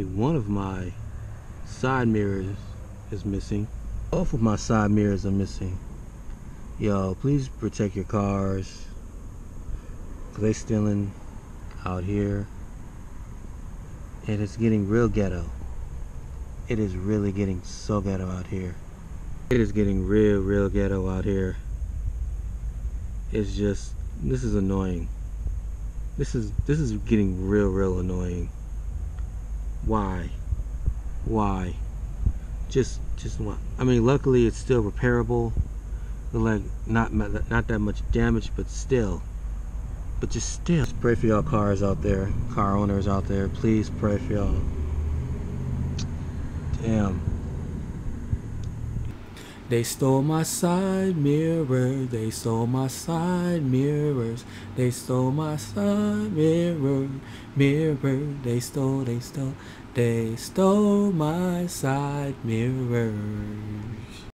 only one of my side mirrors is missing. Both of my side mirrors are missing. Yo, please protect your cars. Cause they stealing out here. And it's getting real ghetto. It is really getting so ghetto out here. It is getting real, real ghetto out here. It's just, this is annoying. This is, this is getting real, real annoying. Why? Why? Just, just what? I mean, luckily it's still repairable. Like, not, not that much damage, but still. But just still. Just pray for y'all cars out there, car owners out there. Please pray for y'all. Damn. They stole my side mirror. They stole my side mirrors. They stole my side mirror. Mirror. They stole, they stole, they stole my side mirrors.